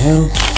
hell?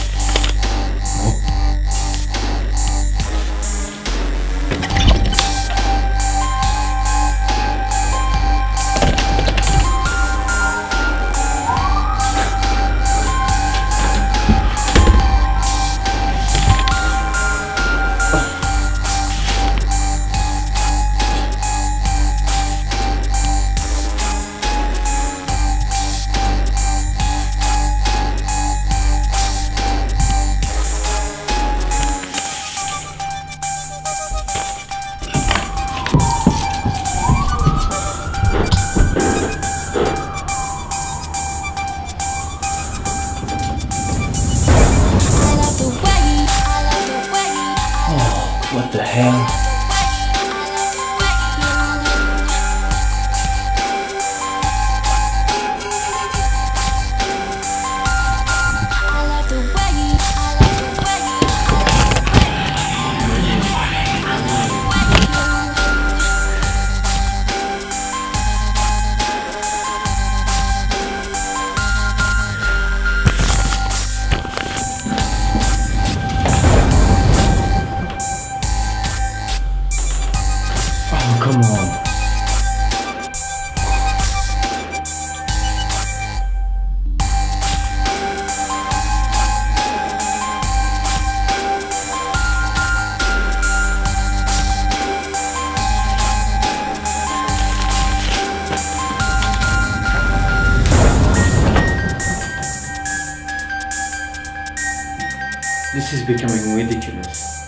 This is becoming ridiculous.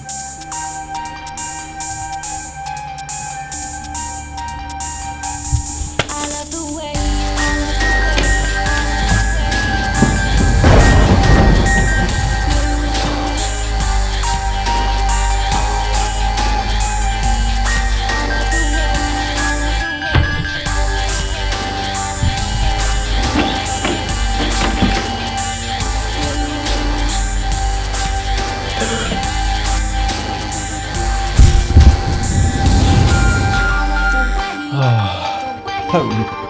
home.